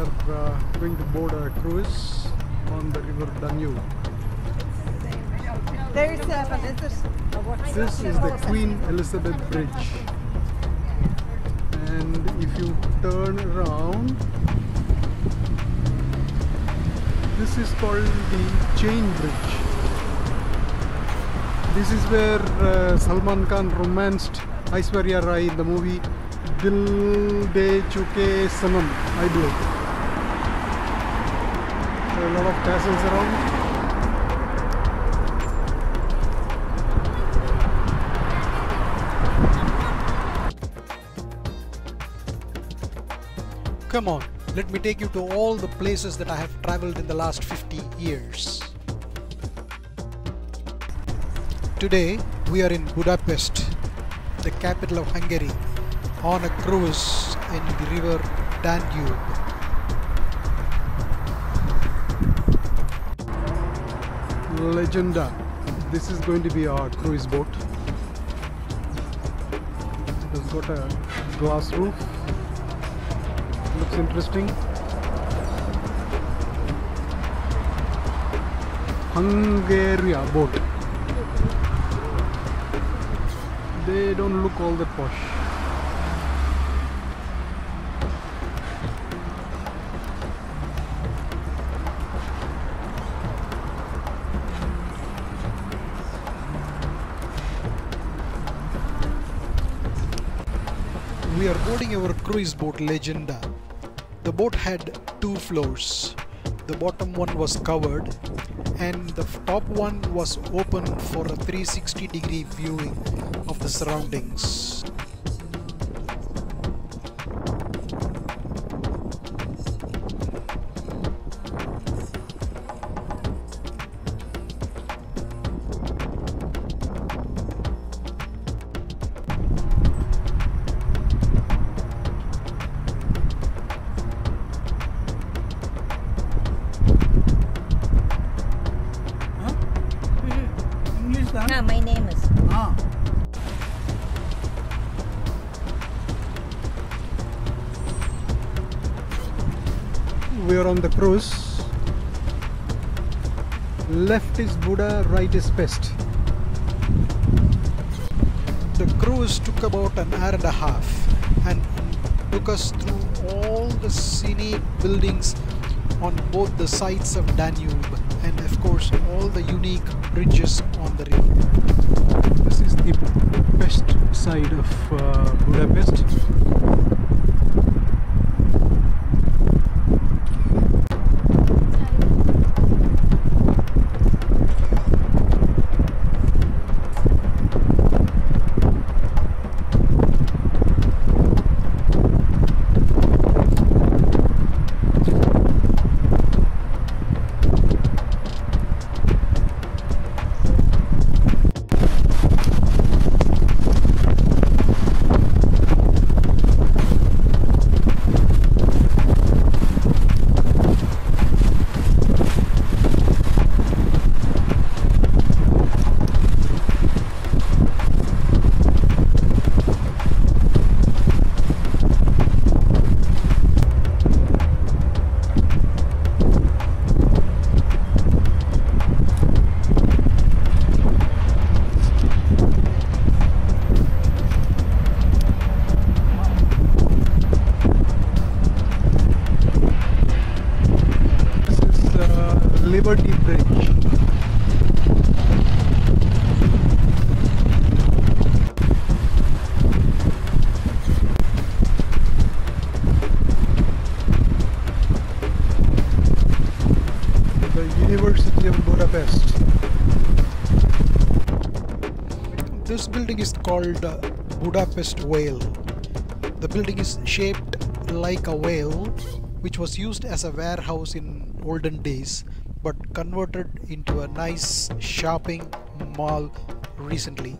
are uh, going to board a cruise on the river Danube. Seven. Is this? This is the Queen Elizabeth Bridge. And if you turn around, this is called the Chain Bridge. This is where uh, Salman Khan romanced Aishwarya Rai in the movie Dil De Chuke Sanam, I believe. A lot of castles around. Come on, let me take you to all the places that I have traveled in the last 50 years. Today, we are in Budapest, the capital of Hungary, on a cruise in the river Danube. Legenda. This is going to be our cruise boat. It has got a glass roof. Looks interesting. Hungaria boat. They don't look all that posh. We are boarding our cruise boat Legenda. The boat had two floors. The bottom one was covered and the top one was open for a 360 degree viewing of the surroundings. Yeah, my name is. Ah. We are on the cruise. Left is Buda, right is pest. The cruise took about an hour and a half and took us through all the scenic buildings on both the sides of Danube and of course all the unique bridges on the river. This is the Pest side of uh, Budapest. This is uh, Liberty Bridge. The University of Budapest. This building is called Budapest Whale. The building is shaped like a whale, which was used as a warehouse in olden days but converted into a nice shopping mall recently.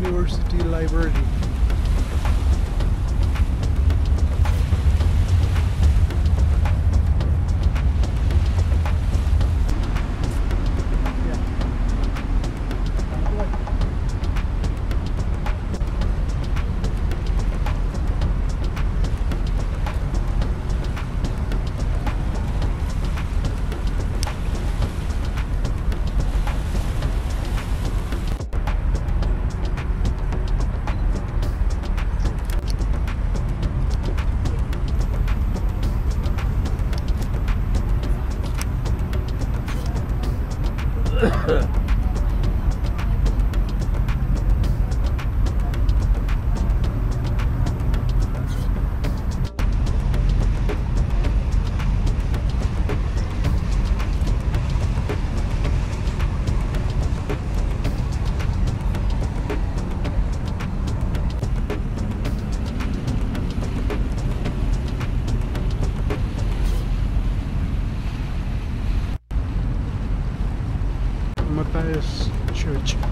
University Library. Ugh. ключ.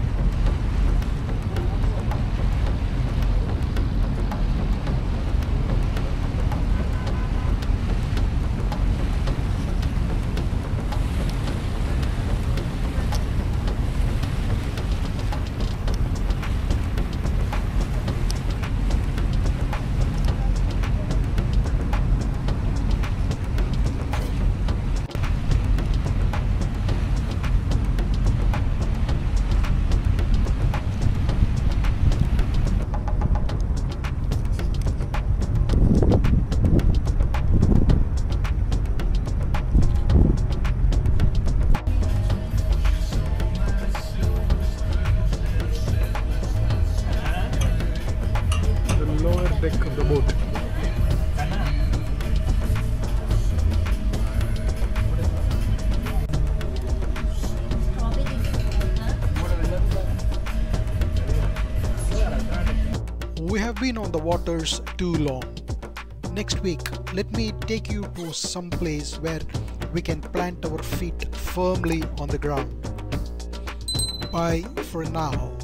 Of the boat. We have been on the waters too long. Next week, let me take you to some place where we can plant our feet firmly on the ground. Bye for now.